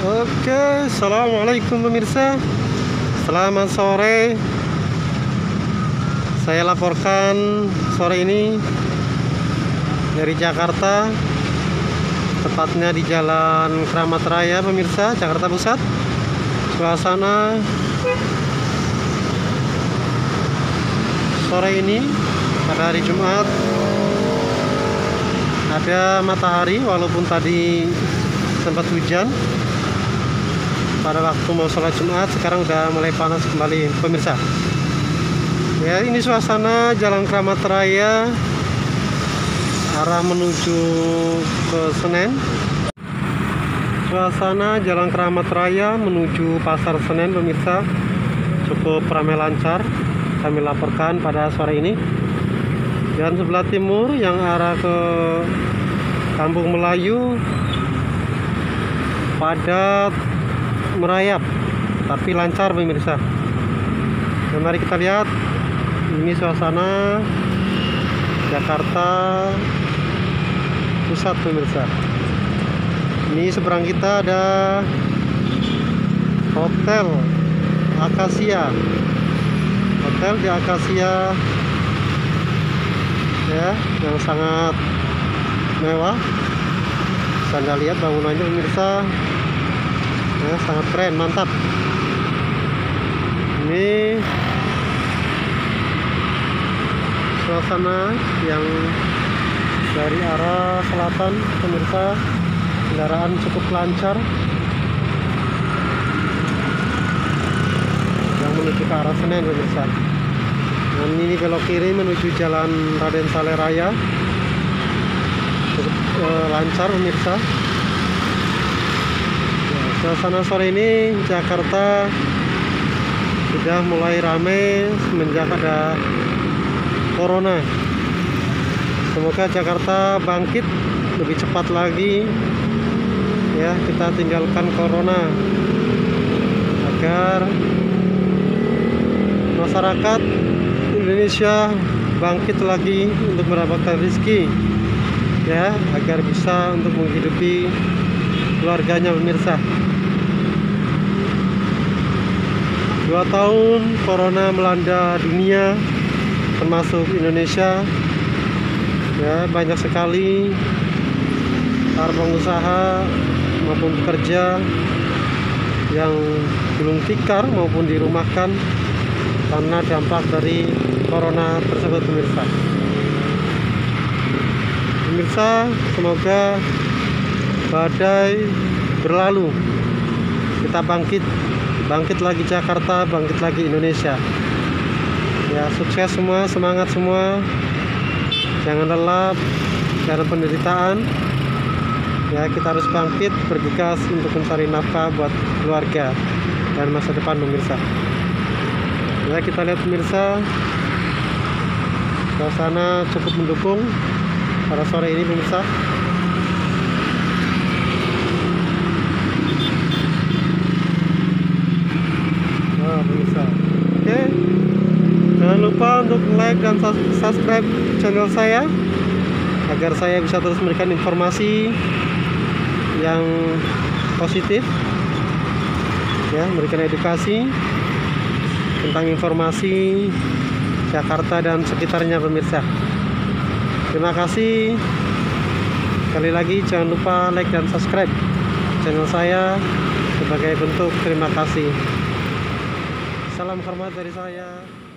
Oke, assalamualaikum pemirsa. Selamat sore. Saya laporkan sore ini dari Jakarta, tepatnya di Jalan Keramat Raya, pemirsa, Jakarta Pusat. Suasana sore ini pada hari Jumat ada matahari walaupun tadi sempat hujan pada waktu mau sholat Jumat sekarang udah mulai panas kembali. Pemirsa. Ya ini suasana Jalan Keramat Raya arah menuju ke Senen. Suasana Jalan Keramat Raya menuju Pasar Senen pemirsa. Cukup ramai lancar kami laporkan pada sore ini. Dan sebelah timur yang arah ke Kampung Melayu padat merayap tapi lancar pemirsa. Dan mari kita lihat. Ini suasana Jakarta pusat pemirsa. Ini seberang kita ada hotel Akasia. Hotel di Akasia ya yang sangat mewah. Bisa anda lihat bangunannya pemirsa ya, sangat keren mantap. Ini suasana yang dari arah selatan pemirsa. Kendaraan cukup lancar. Yang menuju ke arah Senen pemirsa. Dan ini belok kiri menuju jalan Raden Saleh Raya cukup eh, lancar pemirsa suasana sore ini Jakarta sudah mulai ramai semenjak ada corona. Semoga Jakarta bangkit lebih cepat lagi. Ya kita tinggalkan corona agar masyarakat Indonesia bangkit lagi untuk mendapatkan rezeki. Ya agar bisa untuk menghidupi keluarganya pemirsa dua tahun corona melanda dunia termasuk Indonesia. Ya banyak sekali para pengusaha maupun pekerja yang gulung tikar maupun dirumahkan karena dampak dari corona tersebut pemirsa. Pemirsa semoga badai berlalu. Kita bangkit bangkit lagi Jakarta bangkit lagi Indonesia. Ya sukses semua semangat semua. Jangan lelah karena penderitaan. Ya kita harus bangkit bergegas untuk mencari nafkah buat keluarga dan masa depan pemirsa. Ya kita lihat pemirsa. Suasana cukup mendukung pada sore ini pemirsa Nah, pemirsa. Oke. Jangan lupa untuk like dan subscribe channel saya agar saya bisa terus memberikan informasi yang positif ya, memberikan edukasi tentang informasi Jakarta dan sekitarnya pemirsa. Terima kasih. Sekali lagi jangan lupa like dan subscribe channel saya sebagai bentuk terima kasih. Salam hormat dari saya.